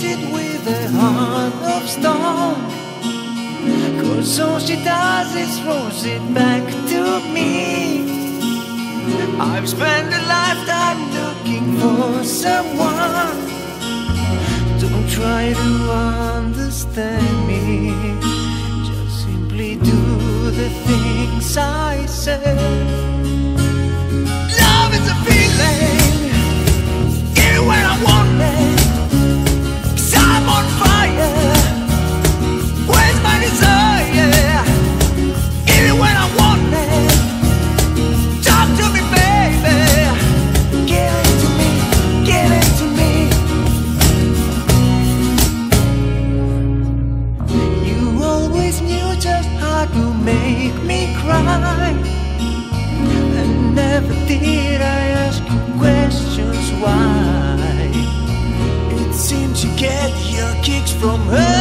face it with a heart of stone. Cause all she does is throws it back to me. I've spent a lifetime looking for someone. Don't try to understand me. Just simply do the things I say. Love is a feeling. Cry. And never did I ask you questions why. It seems you get your kicks from her.